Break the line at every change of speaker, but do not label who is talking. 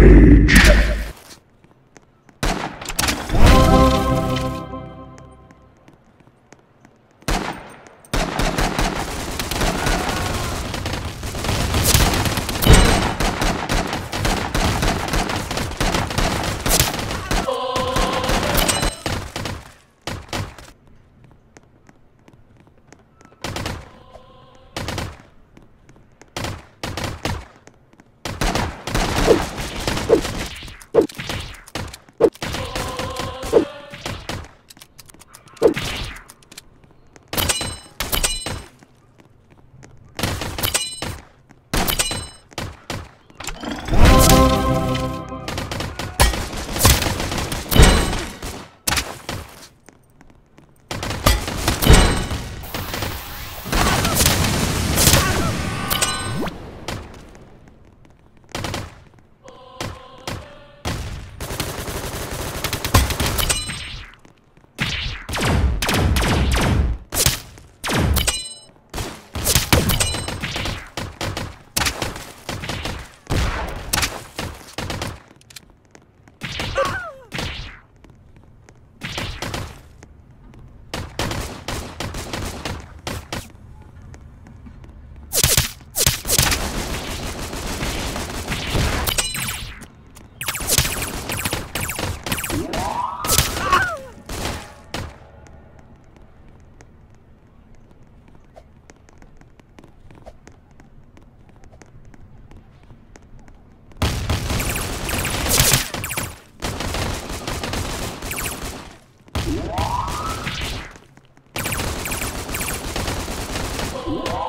Rampage. Whoa!